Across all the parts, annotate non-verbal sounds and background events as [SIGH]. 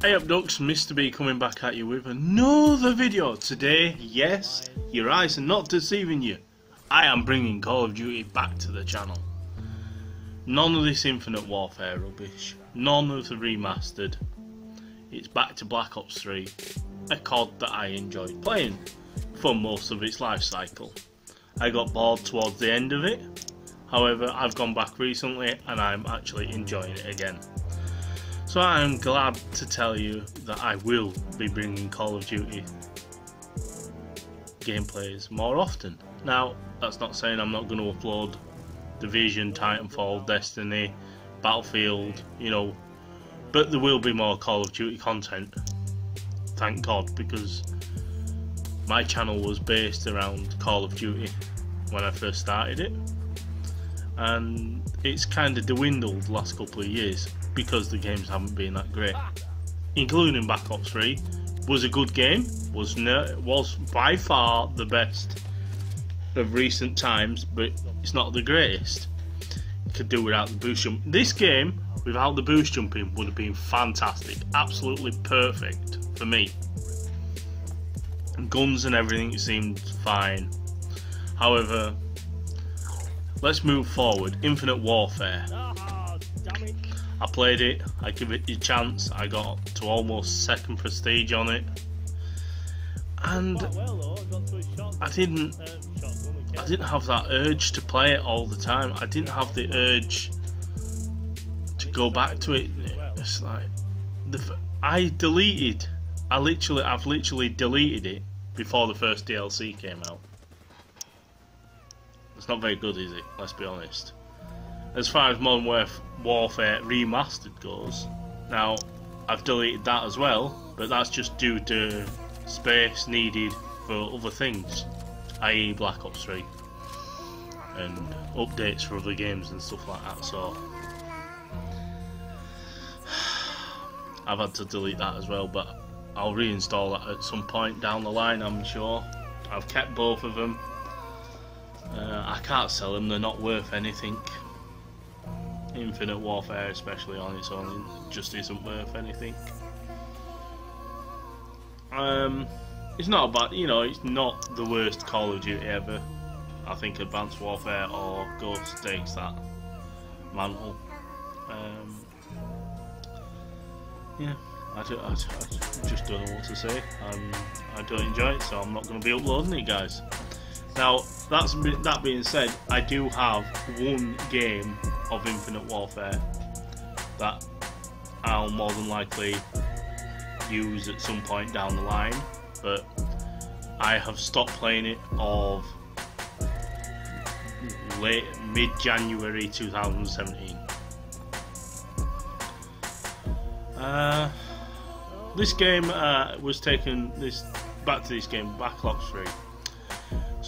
Hey up ducks, Mr. B coming back at you with another video. Today, yes, your eyes are not deceiving you. I am bringing Call of Duty back to the channel. None of this Infinite Warfare rubbish. None of the remastered. It's back to Black Ops 3. A COD that I enjoyed playing for most of its life cycle. I got bored towards the end of it. However, I've gone back recently and I'm actually enjoying it again. So I am glad to tell you that I will be bringing Call of Duty gameplays more often. Now, that's not saying I'm not going to upload Division, Titanfall, Destiny, Battlefield, you know, but there will be more Call of Duty content. Thank God, because my channel was based around Call of Duty when I first started it, and it's kind of dwindled the last couple of years because the games haven't been that great. Including Black Ops 3 was a good game, was no, was by far the best of recent times, but it's not the greatest. Could do without the boost jump. This game, without the boost jumping, would have been fantastic, absolutely perfect for me. Guns and everything seemed fine. However, let's move forward. Infinite Warfare. I played it, I give it a chance, I got to almost second prestige on it. And. I didn't. I didn't have that urge to play it all the time. I didn't have the urge to go back to it. It's like the I deleted. I literally, I've literally deleted it before the first DLC came out. It's not very good, is it? Let's be honest. As far as Modern Warf- Warfare Remastered goes, now I've deleted that as well, but that's just due to space needed for other things, i.e., Black Ops 3 and updates for other games and stuff like that. So [SIGHS] I've had to delete that as well, but I'll reinstall that at some point down the line. I'm sure. I've kept both of them. Uh, I can't sell them; they're not worth anything. Infinite Warfare, especially on its own, just isn't worth anything. Um, it's not a bad, you know, it's not the worst Call of Duty ever. I think Advanced Warfare or Ghost takes that mantle. Um, yeah, I, do, I, I just don't know what to say. Um, I don't enjoy it, so I'm not going to be uploading it, guys. Now, that's that being said, I do have one game of Infinite Warfare that I'll more than likely use at some point down the line, but I have stopped playing it of late mid January 2017. Uh, this game uh, was taken this back to this game Black Ops 3.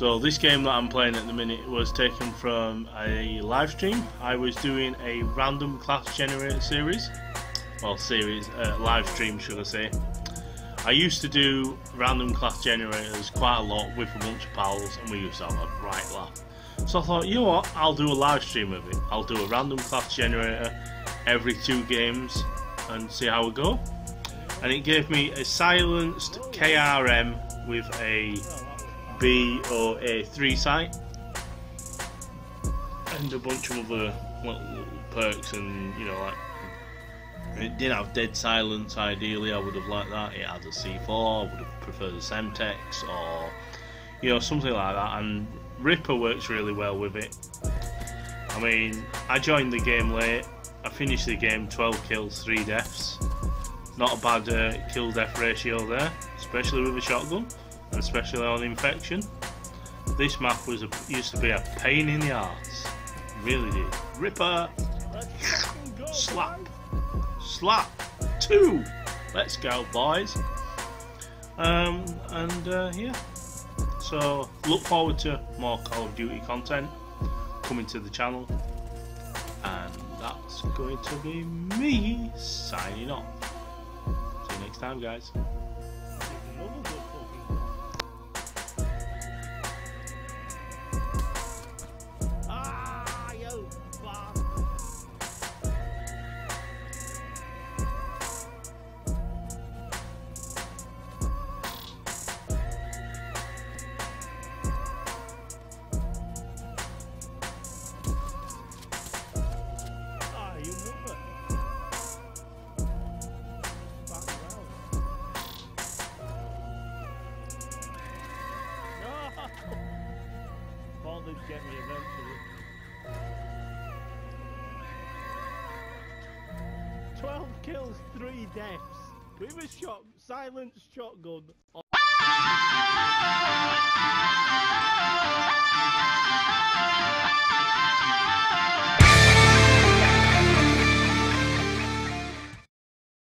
So this game that I'm playing at the minute was taken from a live stream. I was doing a random class generator series, well series uh, live stream should I say. I used to do random class generators quite a lot with a bunch of pals, and we used to have a right laugh. So I thought, you know what, I'll do a live stream of it. I'll do a random class generator every two games and see how we go. And it gave me a silenced KRM with a B or a 3 sight and a bunch of other little, perks and you know like it didn't have dead silence ideally I would have liked that. It had a C4 I would have preferred a Semtex or you know something like that. And Ripper works really well with it. I mean I joined the game late. I finished the game 12 kills 3 deaths. Not a bad uh, kill death ratio there especially with a shotgun especially on infection. This map was a, used to be a pain in the arse. Really did. Ripper. Slap. Slap. Two. Let's go boys. Um and uh, yeah. So look forward to more call of duty content coming to the channel. And that's going to be me signing off. See you next time guys That'll eventually. Twelve kills, three deaths. We a shot, silenced shotgun.